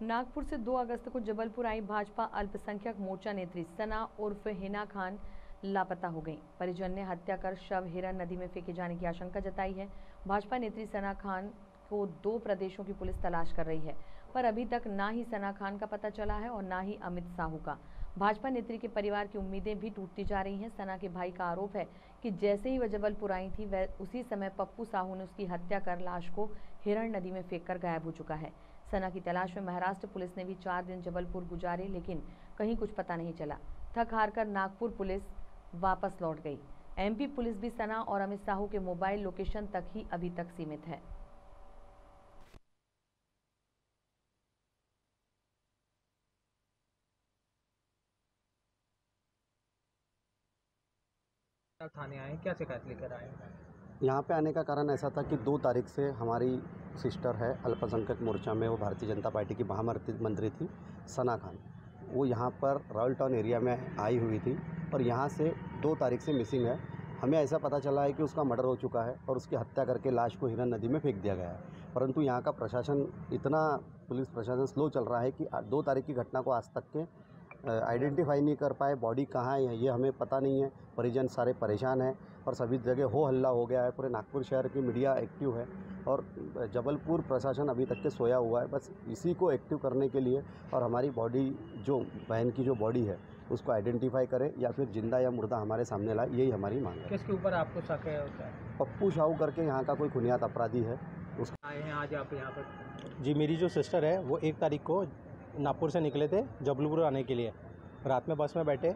नागपुर से 2 अगस्त को जबलपुर आई भाजपा अल्पसंख्यक मोर्चा नेत्री सना उर्फ़ हिना खान लापता हो गई। परिजन ने हत्या कर शव हिरन नदी में फेंके जाने की आशंका जताई है। भाजपा नेत्री सना खान को दो प्रदेशों की पुलिस तलाश कर रही है, पर अभी तक ना ही सना खान का पता चला है और ना ही अमित साहू का। भाजपा नेत्री के परिवार की उम्मीदें भी टूटती जा रही हैं। सना के भाई का आरोप है कि जैसे ही वह जबलपुर आई थी, वह उसी समय पप्पू साहू ने उसकी हत्या कर लाश को हिरण नदी में फेंक कर गायब हो चुका है। सना की तलाश में महाराष्ट्र पुलिस ने भी चार दिन जबलपुर गुजारे, लेकिन कहीं कुछ पता नहीं चला। थक हार कर नागपुर पुलिस वापस लौट गई। एमपी पुलिस भी सना और अमित साहू के मोबाइल लोकेशन तक ही अभी तक सीमित है। थाने आए क्या शिकायत लेकर आए यहाँ पे आने का कारण ऐसा था कि दो तारीख से हमारी सिस्टर है, अल्पसंख्यक मोर्चा में, वो भारतीय जनता पार्टी की महामंत्री थी, सना खान। वो यहाँ पर रॉयल टाउन एरिया में आई हुई थी और यहाँ से दो तारीख से मिसिंग है। हमें ऐसा पता चला है कि उसका मर्डर हो चुका है और उसकी हत्या करके लाश को हिरन नदी में फेंक दिया गया है। परंतु यहाँ का प्रशासन, इतना पुलिस प्रशासन स्लो चल रहा है कि दो तारीख की घटना को आज तक के आइडेंटिफाई नहीं कर पाए बॉडी कहाँ है ये हमें पता नहीं है। परिजन सारे परेशान हैं और सभी जगह हो हल्ला हो गया है। पूरे नागपुर शहर की मीडिया एक्टिव है और जबलपुर प्रशासन अभी तक के सोया हुआ है। बस इसी को एक्टिव करने के लिए और हमारी बॉडी जो बहन की जो बॉडी है उसको आइडेंटिफाई करें या फिर ज़िंदा या मुर्दा हमारे सामने लाए यही हमारी मांग है। किसके ऊपर आपको शक है पप्पू शाहू करके यहाँ का कोई खुनियात अपराधी है। उस आए हैं आज आप यहाँ पर। जी मेरी जो सिस्टर है वो एक तारीख को नागपुर से निकले थे जबलपुर आने के लिए। रात में बस में बैठे।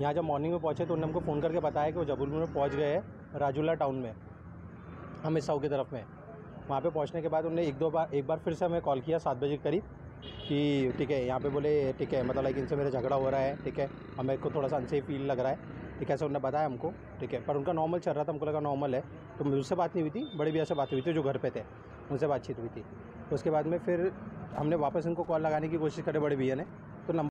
यहाँ जब मॉर्निंग में पहुँचे तो उन्होंने हमको फ़ोन करके बताया कि वो जबलपुर में पहुँच गए राजूला टाउन में, अमित साहू की तरफ़ में। वहाँ पे पहुँचने के बाद उन्होंने एक दो बार, एक बार फिर से हमें कॉल किया सात बजे के करीब कि, ठीक है। यहाँ पे बोले, ठीक है। मतलब लाइक इनसे मेरा झगड़ा हो रहा है, ठीक है। हमें को थोड़ा सा अनसेफ फील लग रहा है। ठीक है, ऐसा उन्होंने बताया हमको, ठीक है। पर उनका नॉर्मल चल रहा था, हमको लगा नॉर्मल है। तो मुझसे बात नहीं हुई थी, बड़े भैया से बात हुई थी जो घर पर थे, उनसे बातचीत हुई थी। उसके बाद में फिर हमने वापस इनको कॉल लगाने की कोशिश करी बड़े भैया ने।